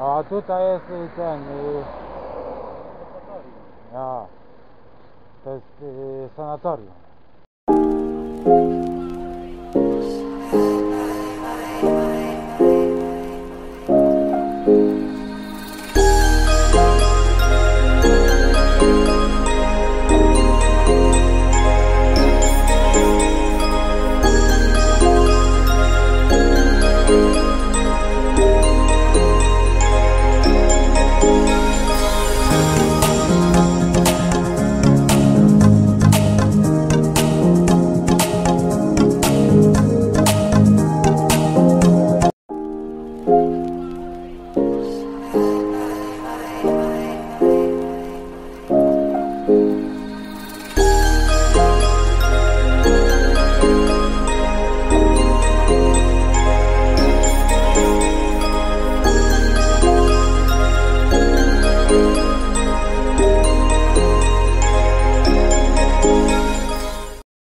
A tutaj jest y, ten... y, A, to jest y, sanatorium.